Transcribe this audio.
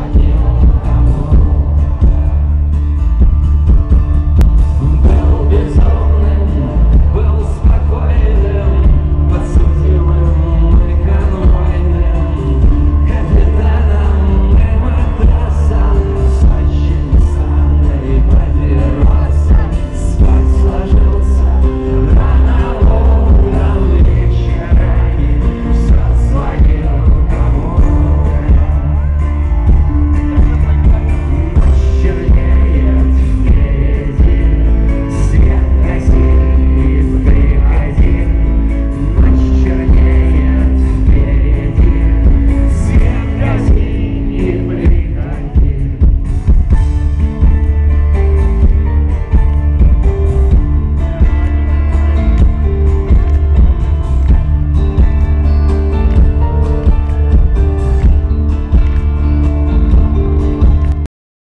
idea.